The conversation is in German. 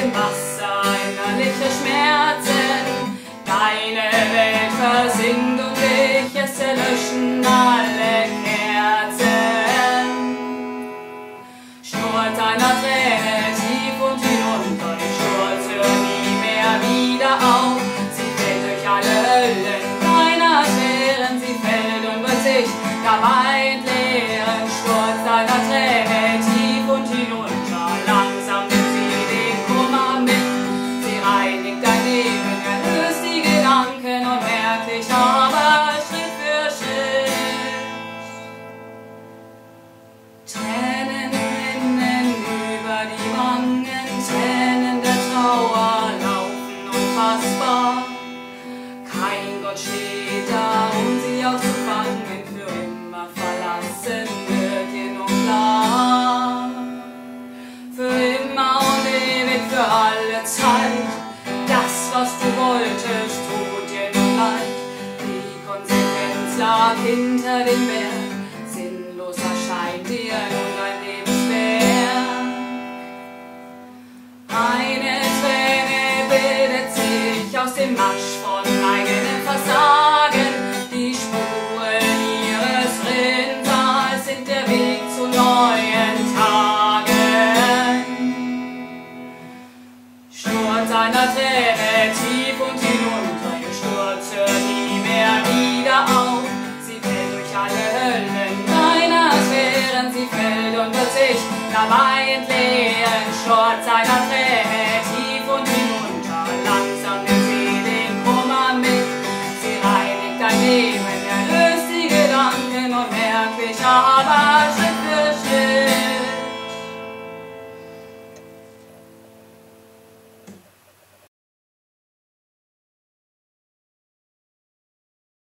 dem Wasser innerliche Schmerzen. Deine Welt versinkt und ich, es erlöschen alle Kerzen. Schnurrt einer Träne tief und hinunter, die Schnurrt hört nie mehr wieder auf. Sie fällt durch alle Höllen deiner Scheren, sie fällt und wird sich dabei entleert. Für immer verlassen wird dir nun klar. Für immer und ewig, für alle Zeit, das, was du wolltest, tut dir nun leid. Die Konsequenz lag hinter dem Berg, sinnlos erscheint dir nun dein Lebenswerk. Eine Träne bildet sich aus dem Matsch Laterne tief und hinunter und stürzte nie mehr wieder auf. Sie fällt durch alle Höhlen deiner Sphären, sie fällt unter sich dabei entleeren. Schort seiner Träne tief und hinunter, langsam nimmt sie den Kummer mit. Sie reinigt dein Leben, erlöst die Gedanken und merklich aber Schritt für